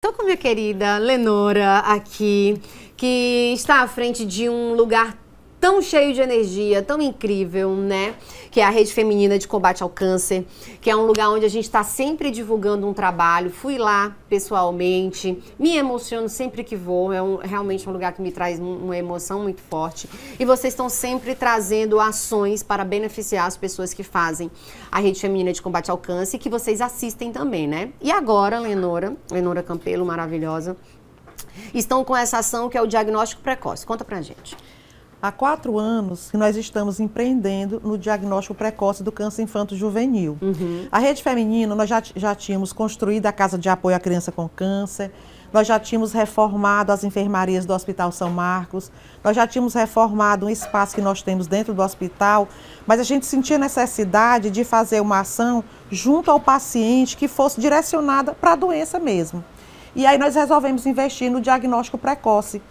Estou com minha querida Lenora aqui, que está à frente de um lugar tão cheio de energia, tão incrível, né? Que é a Rede Feminina de Combate ao Câncer, que é um lugar onde a gente está sempre divulgando um trabalho. Fui lá pessoalmente, me emociono sempre que vou, é um, realmente um lugar que me traz uma emoção muito forte. E vocês estão sempre trazendo ações para beneficiar as pessoas que fazem a Rede Feminina de Combate ao Câncer e que vocês assistem também, né? E agora, Lenora, Lenora Campelo, maravilhosa, estão com essa ação que é o diagnóstico precoce. Conta pra gente. Há quatro anos que nós estamos empreendendo no diagnóstico precoce do câncer infanto-juvenil. Uhum. A rede feminina, nós já, já tínhamos construído a Casa de Apoio à Criança com Câncer, nós já tínhamos reformado as enfermarias do Hospital São Marcos, nós já tínhamos reformado um espaço que nós temos dentro do hospital, mas a gente sentia necessidade de fazer uma ação junto ao paciente que fosse direcionada para a doença mesmo. E aí nós resolvemos investir no diagnóstico precoce.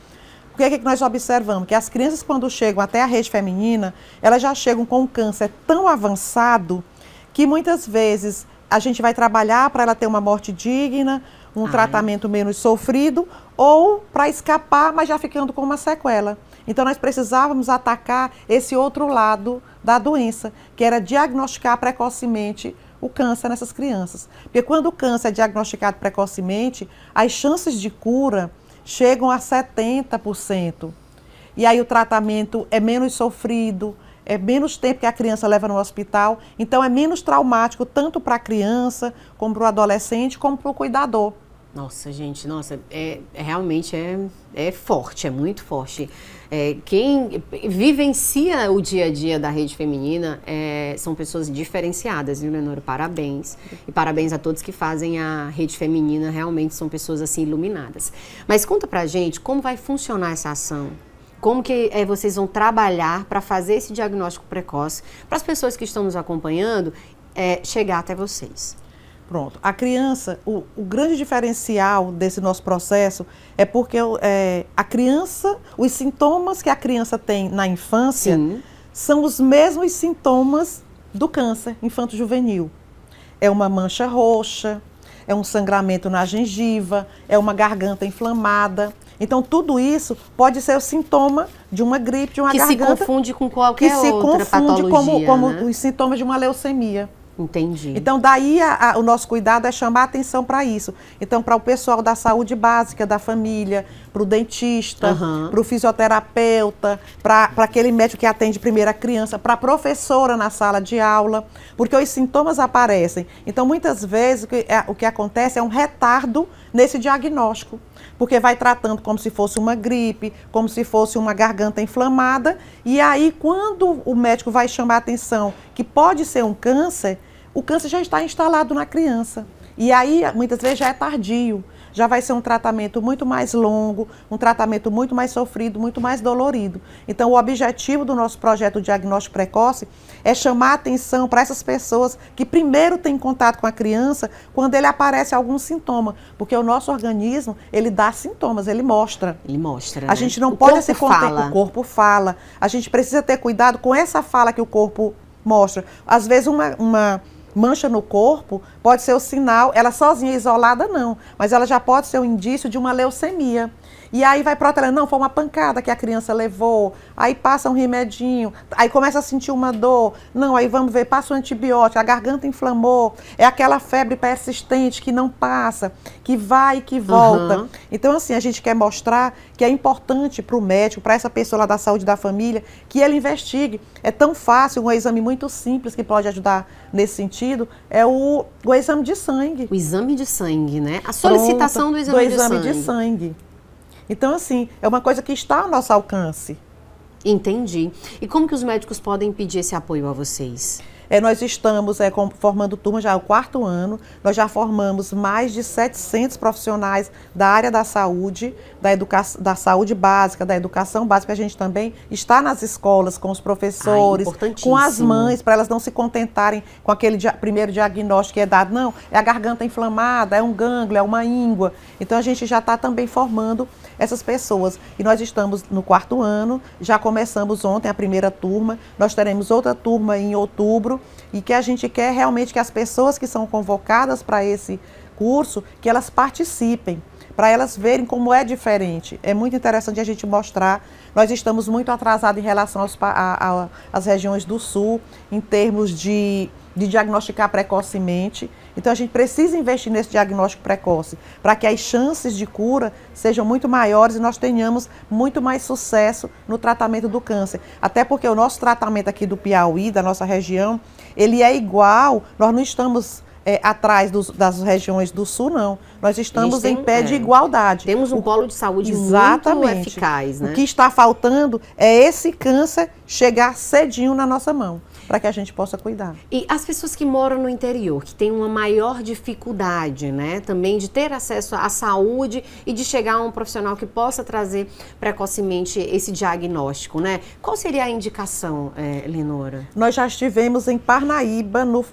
O que é que nós observamos? Que as crianças, quando chegam até a rede feminina, elas já chegam com um câncer tão avançado que muitas vezes a gente vai trabalhar para ela ter uma morte digna, um Ai. tratamento menos sofrido, ou para escapar, mas já ficando com uma sequela. Então, nós precisávamos atacar esse outro lado da doença, que era diagnosticar precocemente o câncer nessas crianças. Porque quando o câncer é diagnosticado precocemente, as chances de cura chegam a 70%. E aí o tratamento é menos sofrido, é menos tempo que a criança leva no hospital, então é menos traumático tanto para a criança, como para o adolescente, como para o cuidador. Nossa, gente, nossa, é, é, realmente é, é forte, é muito forte. É, quem vivencia o dia a dia da rede feminina é, são pessoas diferenciadas, viu, Leonora? Parabéns. E parabéns a todos que fazem a rede feminina, realmente são pessoas assim iluminadas. Mas conta pra gente como vai funcionar essa ação. Como que é, vocês vão trabalhar para fazer esse diagnóstico precoce para as pessoas que estão nos acompanhando é, chegar até vocês? Pronto. A criança, o, o, grande diferencial desse nosso processo é porque é, a criança, os sintomas que a criança tem na infância Sim. são os mesmos sintomas do câncer infanto-juvenil. É uma mancha roxa, é um sangramento na gengiva, é uma garganta inflamada. Então, tudo isso pode ser o sintoma de uma gripe, de uma que garganta. Que se confunde com qualquer outra patologia. Que se confunde como, como né? os sintomas de uma leucemia. Entendi. Então, daí a, a, o nosso cuidado é chamar atenção para isso. Então, para o pessoal da saúde básica da família, para o dentista, uhum. para o fisioterapeuta, para aquele médico que atende primeira criança, para a professora na sala de aula, porque os sintomas aparecem. Então, muitas vezes, o que, é, o que acontece é um retardo nesse diagnóstico porque vai tratando como se fosse uma gripe, como se fosse uma garganta inflamada, e aí quando o médico vai chamar a atenção que pode ser um câncer, o câncer já está instalado na criança. E aí, muitas vezes, já é tardio. Já vai ser um tratamento muito mais longo, um tratamento muito mais sofrido, muito mais dolorido. Então, o objetivo do nosso projeto Diagnóstico Precoce é chamar a atenção para essas pessoas que primeiro têm contato com a criança quando ele aparece algum sintoma. Porque o nosso organismo, ele dá sintomas, ele mostra. Ele mostra. A né? gente não o pode se conter. O corpo fala. A gente precisa ter cuidado com essa fala que o corpo mostra. Às vezes, uma, uma mancha no corpo pode ser o sinal, ela sozinha, isolada, não, mas ela já pode ser um indício de uma leucemia. E aí vai para outra, não, foi uma pancada que a criança levou, aí passa um remedinho, aí começa a sentir uma dor, não, aí vamos ver, passa um antibiótico, a garganta inflamou, é aquela febre persistente que não passa, que vai e que volta. Uhum. Então, assim, a gente quer mostrar que é importante para o médico, para essa pessoa lá da saúde da família, que ele investigue. É tão fácil, um exame muito simples que pode ajudar nesse sentido, é o, o exame de sangue. O exame de sangue, né? A solicitação Pronto, do exame, do exame de sangue. De sangue. Então, assim, é uma coisa que está ao nosso alcance. Entendi. E como que os médicos podem pedir esse apoio a vocês? É, nós estamos é, formando turma já é o quarto ano, nós já formamos mais de 700 profissionais da área da saúde, da, educação, da saúde básica, da educação básica. A gente também está nas escolas com os professores, Ai, com as mães, para elas não se contentarem com aquele dia, primeiro diagnóstico que é dado. Não, é a garganta inflamada, é um gânglio, é uma íngua. Então a gente já está também formando essas pessoas. E nós estamos no quarto ano, já começamos ontem a primeira turma, nós teremos outra turma em outubro e que a gente quer realmente que as pessoas que são convocadas para esse curso, que elas participem. para elas verem como é diferente. É muito interessante a gente mostrar. Nós estamos muito atrasados em relação às regiões do sul, em termos de, de diagnosticar precocemente. Então a gente precisa investir nesse diagnóstico precoce para que as chances de cura sejam muito maiores e nós tenhamos muito mais sucesso no tratamento do câncer. Até porque o nosso tratamento aqui do Piauí, da nossa região, ele é igual, nós não estamos é, atrás dos, das regiões do sul, não. Nós estamos tem, em pé é, de igualdade. Temos um o, polo de saúde exatamente. muito eficaz, né? O que está faltando é esse câncer chegar cedinho na nossa mão para que a gente possa cuidar. E as pessoas que moram no interior, que têm uma maior dificuldade, né, também de ter acesso à saúde e de chegar a um profissional que possa trazer precocemente esse diagnóstico, né? Qual seria a indicação, é, Lenora? Nós já estivemos em Parnaíba no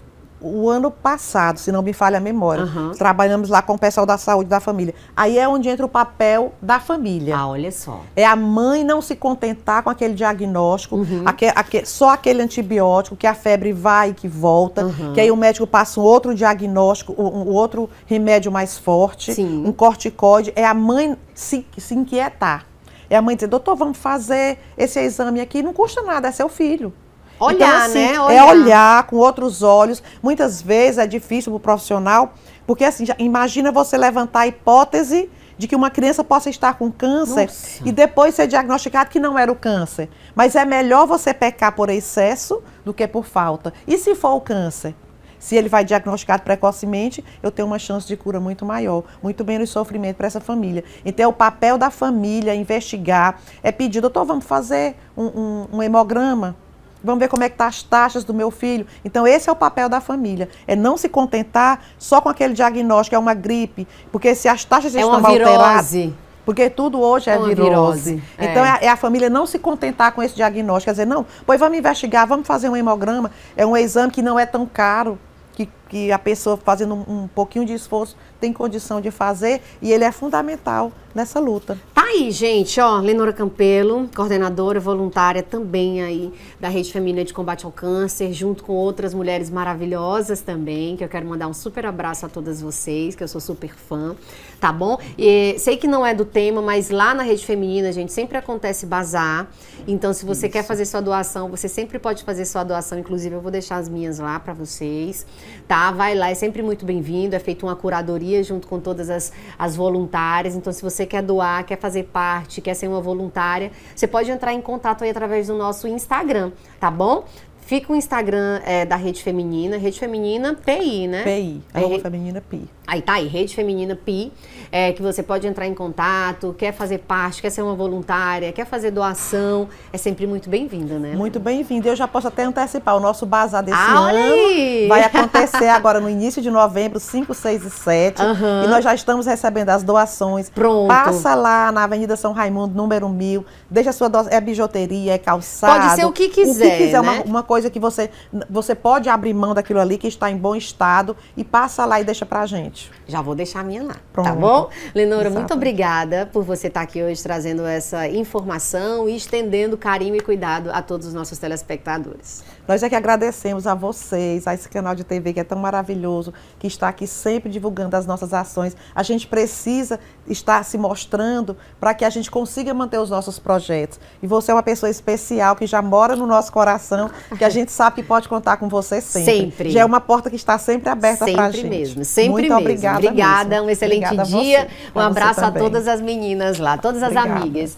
o ano passado, se não me falha a memória. Uhum. Trabalhamos lá com o pessoal da saúde da família. Aí é onde entra o papel da família. Ah, olha só. É a mãe não se contentar com aquele diagnóstico, uhum. aquele, aquele, só aquele antibiótico, que a febre vai e que volta, uhum. que aí o médico passa um outro diagnóstico, um, um outro remédio mais forte, Sim. um corticoide. É a mãe se, se inquietar. É a mãe dizer, doutor, vamos fazer esse exame aqui, não custa nada, é seu filho. Olhar, então, assim, né? Olhar. É olhar com outros olhos. Muitas vezes é difícil para o profissional, porque assim, já, imagina você levantar a hipótese de que uma criança possa estar com câncer Nossa. e depois ser diagnosticado que não era o câncer. Mas é melhor você pecar por excesso do que por falta. E se for o câncer? Se ele vai diagnosticado precocemente, eu tenho uma chance de cura muito maior, muito menos sofrimento para essa família. Então, é o papel da família investigar, é pedir, doutor, vamos fazer um, um, um hemograma vamos ver como é que tá as taxas do meu filho. Então esse é o papel da família, é não se contentar só com aquele diagnóstico, é uma gripe, porque se as taxas é estão uma alteradas, porque tudo hoje é, é virose. virose. Então é. É, é. a família não se contentar com esse diagnóstico, quer dizer, não, pois vamos investigar, vamos fazer um hemograma, é um exame que não é tão caro, que, a pessoa fazendo um, um pouquinho de esforço tem condição de fazer e ele é fundamental nessa luta. Tá aí, gente, ó, Lenora Campelo, coordenadora voluntária também aí da Rede Feminina de Combate ao Câncer, junto com outras mulheres maravilhosas também, que eu quero mandar um super abraço a todas vocês, que eu sou super fã, tá bom? E sei que não é do tema, mas lá na Rede Feminina, gente, sempre acontece bazar. Então, se você Isso. quer fazer sua doação, você sempre pode fazer sua doação, inclusive eu vou deixar as minhas lá para vocês, tá? Vai lá, é sempre muito bem-vindo, é feita uma curadoria junto com todas as, as voluntárias. Então, se você quer doar, quer fazer parte, quer ser uma voluntária, você pode entrar em contato aí através do nosso Instagram, tá bom? Fica o Instagram é, da Rede Feminina, Rede Feminina PI, né? PI, é, Rede Feminina PI. Aí tá aí, Rede Feminina PI, é, que você pode entrar em contato, quer fazer parte, quer ser uma voluntária, quer fazer doação, é sempre muito bem-vinda, né? Muito bem-vinda. Eu já posso até antecipar, o nosso bazar desse ah, ano vai acontecer agora no início de novembro, 5, 6 e 7. Uhum. E nós já estamos recebendo as doações. Pronto. Passa lá na Avenida São Raimundo, número 1000, deixa a sua doação, é bijuteria, é calçado. Pode ser o que quiser, O que quiser, né? uma, uma coisa que você, você pode abrir mão daquilo ali que está em bom estado e passa lá e deixa pra gente gente. Já vou deixar a minha lá, tá Pronto. tá bom? Lenora, Exato. muito obrigada por você estar aqui hoje trazendo essa informação e estendendo carinho e cuidado a todos os nossos telespectadores. Nós é que agradecemos a vocês, a esse canal de TV que é tão maravilhoso, que está aqui sempre divulgando as nossas ações. A gente precisa estar se mostrando para que a gente consiga manter os nossos projetos. E você é uma pessoa especial que já mora no nosso coração, que a gente sabe que pode contar com você sempre. Sempre. Já é uma porta que está sempre aberta para a gente. Sempre mesmo, sempre Muito mesmo. obrigada. Obrigada, mesmo. um excelente obrigada dia. Você, um abraço a todas as meninas lá, todas as obrigada. amigas.